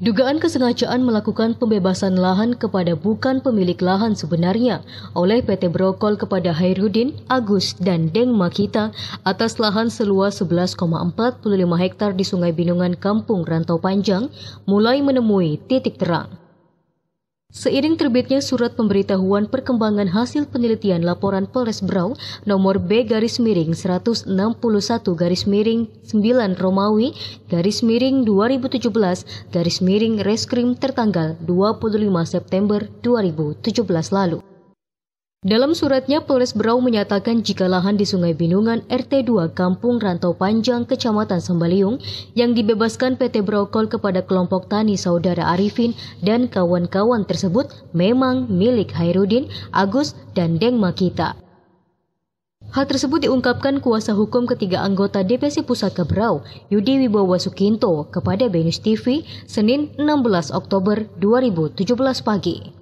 Dugaan kesengajaan melakukan pembebasan lahan kepada bukan pemilik lahan sebenarnya oleh PT Brokol kepada Hairudin, Agus, dan Deng Makita atas lahan seluas 11,45 hektar di Sungai Binungan Kampung Rantau Panjang mulai menemui titik terang. Seiring terbitnya surat pemberitahuan perkembangan hasil penelitian laporan Polres Brau nomor B garis miring 161 garis miring 9 Romawi garis miring 2017 garis miring Reskrim tertanggal 25 September 2017 lalu. Dalam suratnya, Polres Berau menyatakan jika lahan di Sungai Binungan RT 2 Kampung Rantau Panjang, Kecamatan Sembaliung, yang dibebaskan PT Brokol kepada kelompok tani saudara Arifin dan kawan-kawan tersebut memang milik Hairudin, Agus, dan Deng Makita. Hal tersebut diungkapkan kuasa hukum ketiga anggota DPC Pusaka Brau, Yudi Wibowo Sukinto, kepada Benus TV, Senin 16 Oktober 2017 pagi.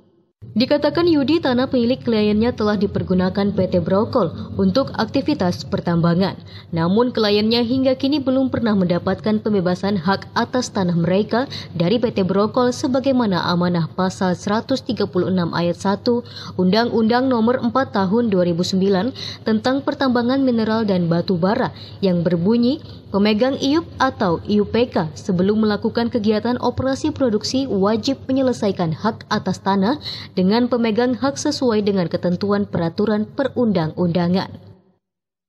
Dikatakan Yudi tanah milik kliennya telah dipergunakan PT Brokol untuk aktivitas pertambangan. Namun kliennya hingga kini belum pernah mendapatkan pembebasan hak atas tanah mereka dari PT Brokol sebagaimana amanah pasal 136 ayat 1 Undang-Undang Nomor 4 Tahun 2009 tentang pertambangan mineral dan batu bara yang berbunyi Pemegang IUP atau IUPK sebelum melakukan kegiatan operasi produksi wajib menyelesaikan hak atas tanah dengan pemegang hak sesuai dengan ketentuan peraturan perundang-undangan.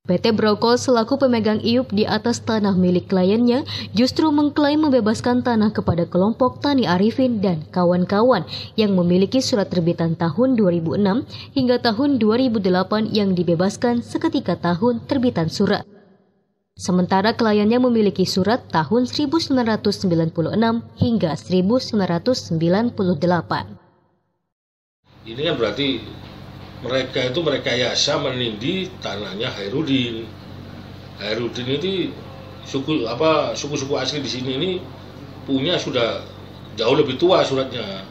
PT Brokol selaku pemegang IUP di atas tanah milik kliennya justru mengklaim membebaskan tanah kepada kelompok Tani Arifin dan kawan-kawan yang memiliki surat terbitan tahun 2006 hingga tahun 2008 yang dibebaskan seketika tahun terbitan surat. Sementara kliennya memiliki surat tahun 1996 hingga 1998. Ini kan berarti mereka itu mereka yasa menindi tanahnya Hairudin. Hairudin ini suku apa suku-suku asli di sini ini punya sudah jauh lebih tua suratnya.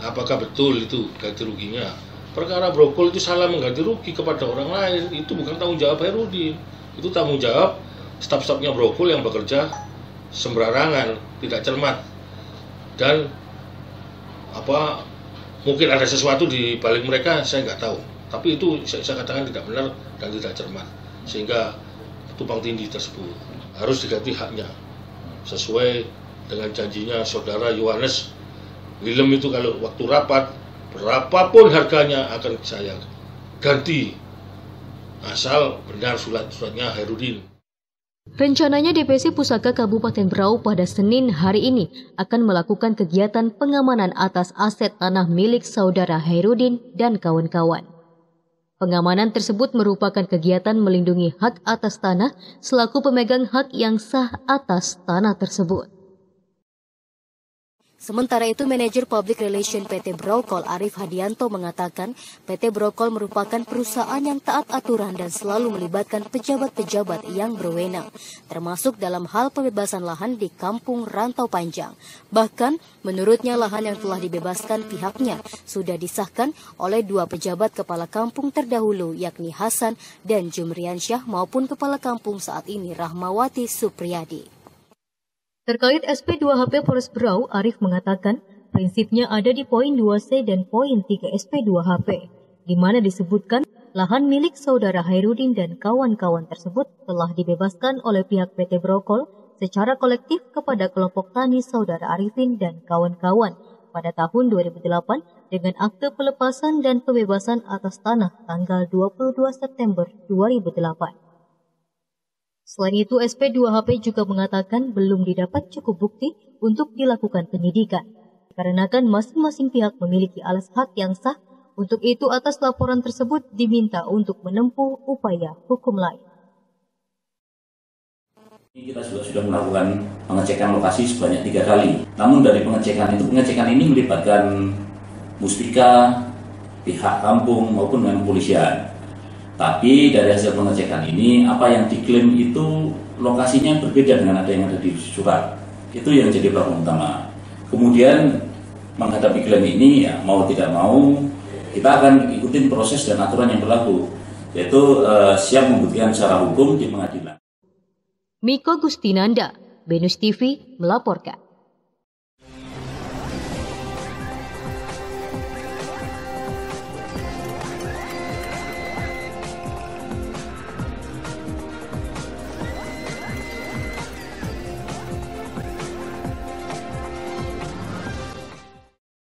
Apakah betul itu ganti ruginya? Perkara brokol itu salah mengganti rugi kepada orang lain itu bukan tanggung jawab Hairudin itu tanggung jawab staf-stafnya Brokul yang bekerja sembarangan, tidak cermat dan apa mungkin ada sesuatu di balik mereka saya nggak tahu. Tapi itu saya, saya katakan tidak benar dan tidak cermat. Sehingga tumpang tindih tersebut harus diganti haknya. Sesuai dengan janjinya saudara Yohanes Willem itu kalau waktu rapat berapapun harganya akan saya ganti. Asal benar surat-suratnya Herudin. Rencananya DPC Pusaka Kabupaten Berau pada Senin hari ini akan melakukan kegiatan pengamanan atas aset tanah milik saudara Herudin dan kawan-kawan. Pengamanan tersebut merupakan kegiatan melindungi hak atas tanah selaku pemegang hak yang sah atas tanah tersebut. Sementara itu, Manajer Public Relation PT Brokol Arif Hadianto mengatakan PT Brokol merupakan perusahaan yang taat aturan dan selalu melibatkan pejabat-pejabat yang berwenang, termasuk dalam hal pembebasan lahan di Kampung Rantau Panjang. Bahkan, menurutnya lahan yang telah dibebaskan pihaknya sudah disahkan oleh dua pejabat kepala kampung terdahulu yakni Hasan dan Jumriansyah maupun kepala kampung saat ini Rahmawati Supriyadi. Terkait SP2HP Polres Berau, Arif mengatakan prinsipnya ada di poin 2C dan poin 3 SP2HP, di mana disebutkan lahan milik saudara Hairudin dan kawan-kawan tersebut telah dibebaskan oleh pihak PT Brokol secara kolektif kepada kelompok tani saudara Arifin dan kawan-kawan pada tahun 2008 dengan akte pelepasan dan pembebasan atas tanah tanggal 22 September 2008. Selain itu, SP2HP juga mengatakan belum didapat cukup bukti untuk dilakukan penyidikan. Karena kan masing-masing pihak memiliki alas hak yang sah, untuk itu atas laporan tersebut diminta untuk menempuh upaya hukum lain. Kita sudah sudah melakukan pengecekan lokasi sebanyak tiga kali. Namun dari pengecekan itu, pengecekan ini melibatkan muspika, pihak kampung maupun dengan kepolisian. Tapi dari hasil pengecekan ini, apa yang diklaim itu lokasinya berbeda dengan ada yang ada di surat. Itu yang jadi problem utama. Kemudian menghadapi klaim ini, ya mau tidak mau, kita akan ikutin proses dan aturan yang berlaku, yaitu uh, siap membuktikan secara hukum di pengadilan. Miko Gustinanda, Benus TV melaporkan.